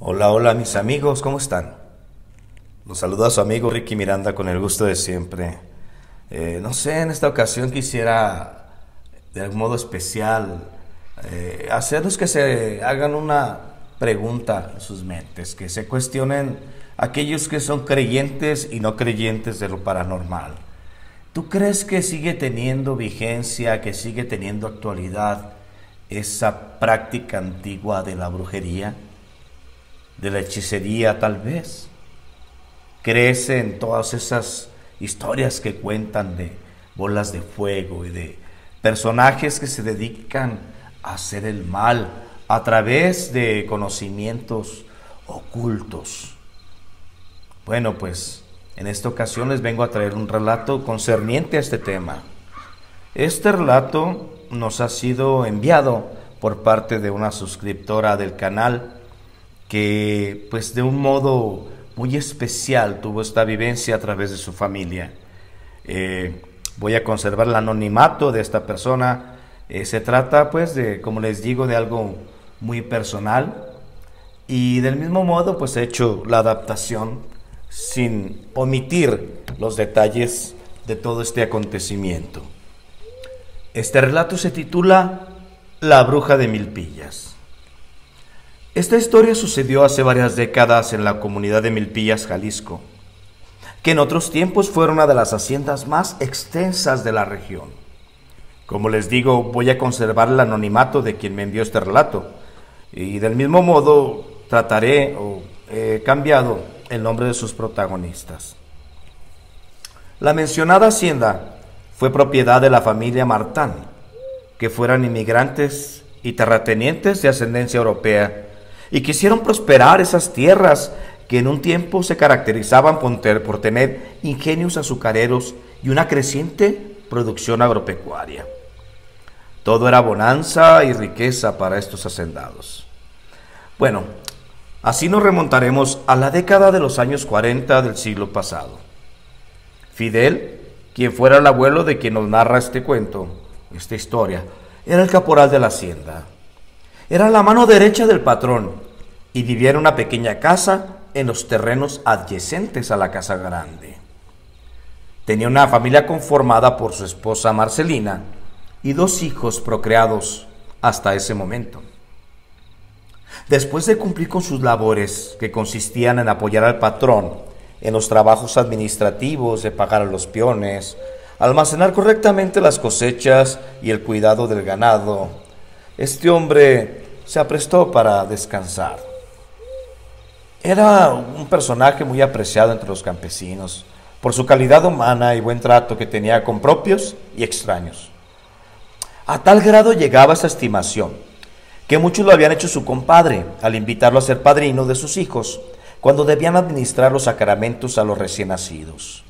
Hola, hola mis amigos, ¿cómo están? Los saluda su amigo Ricky Miranda con el gusto de siempre. Eh, no sé, en esta ocasión quisiera de algún modo especial eh, hacerlos que se hagan una pregunta en sus mentes, que se cuestionen aquellos que son creyentes y no creyentes de lo paranormal. ¿Tú crees que sigue teniendo vigencia, que sigue teniendo actualidad esa práctica antigua de la brujería? ¿De la hechicería tal vez? ¿Crees en todas esas historias que cuentan de bolas de fuego y de personajes que se dedican a hacer el mal a través de conocimientos ocultos? Bueno, pues en esta ocasión les vengo a traer un relato concerniente a este tema. Este relato nos ha sido enviado por parte de una suscriptora del canal que pues de un modo muy especial tuvo esta vivencia a través de su familia. Eh, voy a conservar el anonimato de esta persona. Eh, se trata pues de, como les digo, de algo muy personal y del mismo modo pues he hecho la adaptación sin omitir los detalles de todo este acontecimiento. Este relato se titula La bruja de Milpillas. Esta historia sucedió hace varias décadas en la comunidad de Milpillas, Jalisco, que en otros tiempos fue una de las haciendas más extensas de la región. Como les digo, voy a conservar el anonimato de quien me envió este relato y del mismo modo trataré o he cambiado el nombre de sus protagonistas. La mencionada hacienda fue propiedad de la familia Martán, que fueran inmigrantes y terratenientes de ascendencia europea y quisieron prosperar esas tierras que en un tiempo se caracterizaban por tener ingenios azucareros y una creciente producción agropecuaria. Todo era bonanza y riqueza para estos hacendados. Bueno, Así nos remontaremos a la década de los años 40 del siglo pasado. Fidel, quien fuera el abuelo de quien nos narra este cuento, esta historia, era el caporal de la hacienda. Era la mano derecha del patrón y vivía en una pequeña casa en los terrenos adyacentes a la casa grande. Tenía una familia conformada por su esposa Marcelina y dos hijos procreados hasta ese momento. Después de cumplir con sus labores, que consistían en apoyar al patrón en los trabajos administrativos de pagar a los peones, almacenar correctamente las cosechas y el cuidado del ganado, este hombre se aprestó para descansar. Era un personaje muy apreciado entre los campesinos por su calidad humana y buen trato que tenía con propios y extraños. A tal grado llegaba esa estimación que muchos lo habían hecho su compadre al invitarlo a ser padrino de sus hijos cuando debían administrar los sacramentos a los recién nacidos.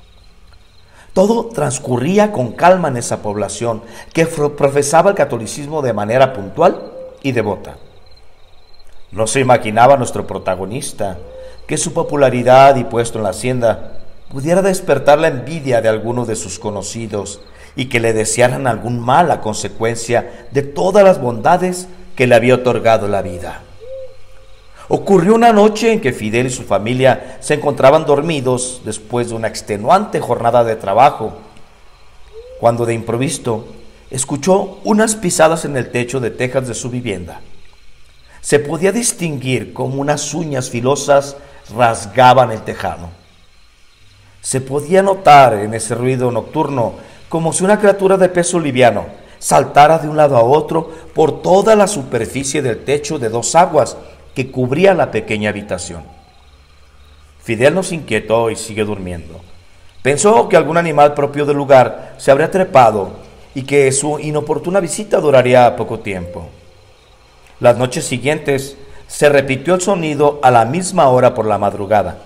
Todo transcurría con calma en esa población que profesaba el catolicismo de manera puntual y devota. No se imaginaba nuestro protagonista que su popularidad y puesto en la hacienda pudiera despertar la envidia de alguno de sus conocidos y que le desearan algún mal a consecuencia de todas las bondades que le había otorgado la vida. Ocurrió una noche en que Fidel y su familia se encontraban dormidos después de una extenuante jornada de trabajo, cuando de improviso escuchó unas pisadas en el techo de tejas de su vivienda. Se podía distinguir como unas uñas filosas rasgaban el tejado. Se podía notar en ese ruido nocturno como si una criatura de peso liviano saltara de un lado a otro por toda la superficie del techo de dos aguas que cubría la pequeña habitación. Fidel nos inquietó y sigue durmiendo. Pensó que algún animal propio del lugar se habría trepado y que su inoportuna visita duraría poco tiempo. Las noches siguientes se repitió el sonido a la misma hora por la madrugada,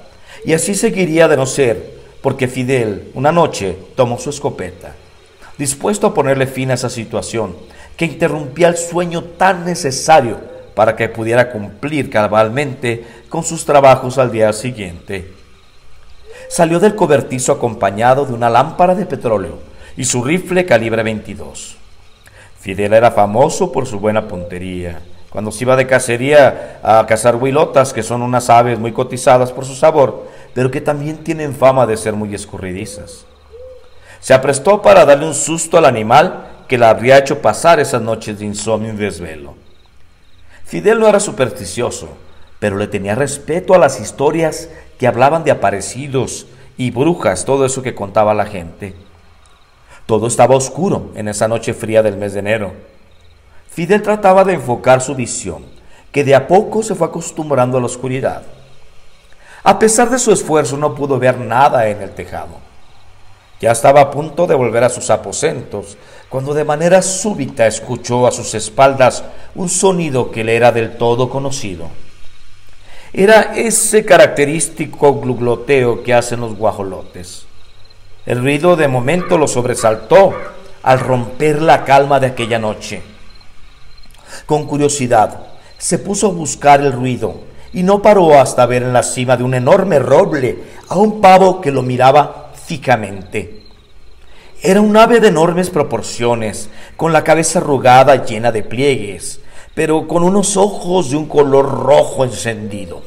y así seguiría de no ser porque Fidel una noche tomó su escopeta dispuesto a ponerle fin a esa situación que interrumpía el sueño tan necesario para que pudiera cumplir cabalmente con sus trabajos al día siguiente. Salió del cobertizo acompañado de una lámpara de petróleo y su rifle calibre 22. Fidel era famoso por su buena puntería cuando se iba de cacería a cazar huilotas, que son unas aves muy cotizadas por su sabor, pero que también tienen fama de ser muy escurridizas. Se aprestó para darle un susto al animal que le habría hecho pasar esas noches de insomnio y desvelo. Fidel no era supersticioso, pero le tenía respeto a las historias que hablaban de aparecidos y brujas, todo eso que contaba la gente. Todo estaba oscuro en esa noche fría del mes de enero. Fidel trataba de enfocar su visión, que de a poco se fue acostumbrando a la oscuridad. A pesar de su esfuerzo no pudo ver nada en el tejado. Ya estaba a punto de volver a sus aposentos, cuando de manera súbita escuchó a sus espaldas un sonido que le era del todo conocido. Era ese característico glugloteo que hacen los guajolotes. El ruido de momento lo sobresaltó al romper la calma de aquella noche. Con curiosidad, se puso a buscar el ruido y no paró hasta ver en la cima de un enorme roble a un pavo que lo miraba Era un ave de enormes proporciones, con la cabeza arrugada llena de pliegues, pero con unos ojos de un color rojo encendido.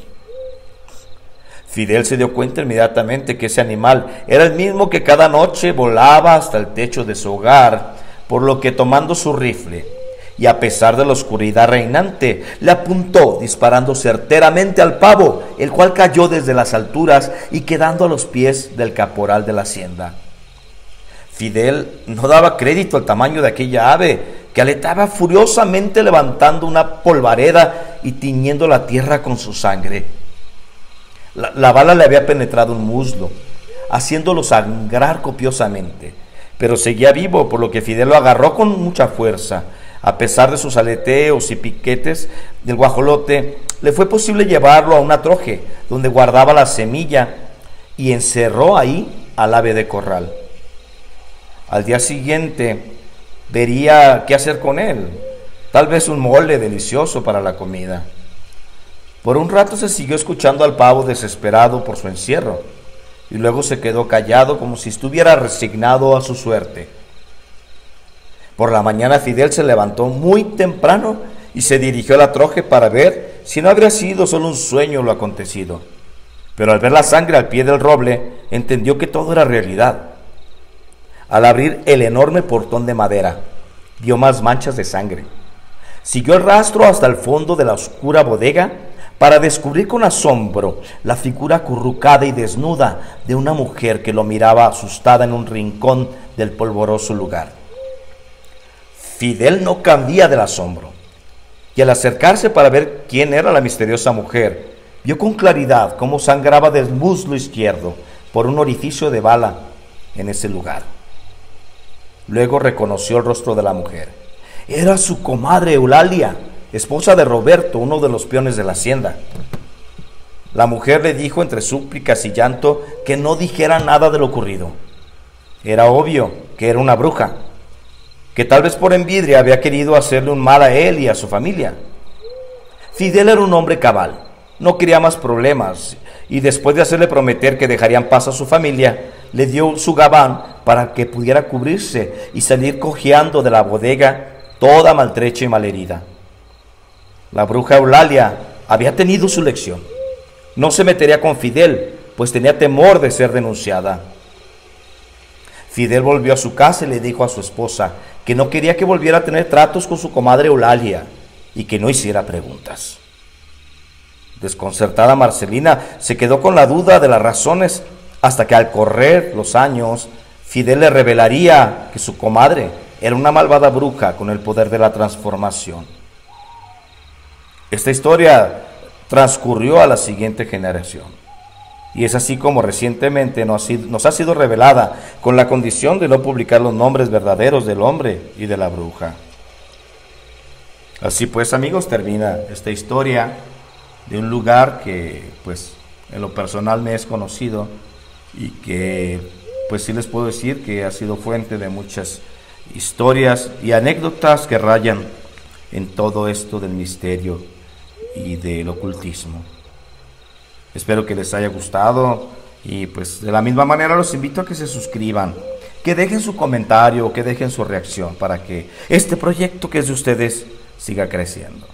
Fidel se dio cuenta inmediatamente que ese animal era el mismo que cada noche volaba hasta el techo de su hogar, por lo que tomando su rifle, y a pesar de la oscuridad reinante, le apuntó disparando certeramente al pavo, el cual cayó desde las alturas y quedando a los pies del caporal de la hacienda. Fidel no daba crédito al tamaño de aquella ave, que aletaba furiosamente levantando una polvareda y tiñendo la tierra con su sangre. La, la bala le había penetrado un muslo, haciéndolo sangrar copiosamente, pero seguía vivo, por lo que Fidel lo agarró con mucha fuerza a pesar de sus aleteos y piquetes del guajolote, le fue posible llevarlo a una troje donde guardaba la semilla y encerró ahí al ave de corral. Al día siguiente vería qué hacer con él, tal vez un mole delicioso para la comida. Por un rato se siguió escuchando al pavo desesperado por su encierro y luego se quedó callado como si estuviera resignado a su suerte. Por la mañana Fidel se levantó muy temprano y se dirigió a la troje para ver si no habría sido solo un sueño lo acontecido. Pero al ver la sangre al pie del roble, entendió que todo era realidad. Al abrir el enorme portón de madera, vio más manchas de sangre. Siguió el rastro hasta el fondo de la oscura bodega para descubrir con asombro la figura acurrucada y desnuda de una mujer que lo miraba asustada en un rincón del polvoroso lugar. Fidel no cambia del asombro. Y al acercarse para ver quién era la misteriosa mujer, vio con claridad cómo sangraba del muslo izquierdo por un orificio de bala en ese lugar. Luego reconoció el rostro de la mujer. Era su comadre Eulalia, esposa de Roberto, uno de los peones de la hacienda. La mujer le dijo entre súplicas y llanto que no dijera nada de lo ocurrido. Era obvio que era una bruja que tal vez por envidia había querido hacerle un mal a él y a su familia. Fidel era un hombre cabal, no quería más problemas y después de hacerle prometer que dejarían paz a su familia, le dio su gabán para que pudiera cubrirse y salir cojeando de la bodega toda maltrecha y malherida. La bruja Eulalia había tenido su lección. No se metería con Fidel, pues tenía temor de ser denunciada. Fidel volvió a su casa y le dijo a su esposa que no quería que volviera a tener tratos con su comadre Eulalia y que no hiciera preguntas. Desconcertada Marcelina se quedó con la duda de las razones hasta que al correr los años Fidel le revelaría que su comadre era una malvada bruja con el poder de la transformación. Esta historia transcurrió a la siguiente generación. Y es así como recientemente nos, ha sido revelada con la condición de no publicar los nombres verdaderos del hombre y de la bruja. Así pues, amigos, termina esta historia de un lugar que, pues, en lo personal me es conocido y que, pues, sí les puedo decir que ha sido fuente de muchas historias y anécdotas que rayan en todo esto del misterio y del ocultismo. Espero que les haya gustado y pues de la misma manera los invito a que se suscriban, que dejen su comentario, que dejen su reacción para que este proyecto que es de ustedes siga creciendo.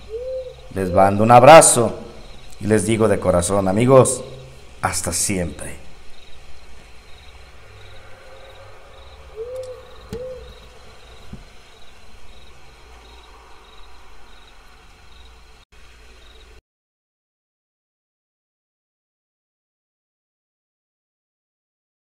les mando un abrazo y les digo de corazón, amigos, hasta siempre.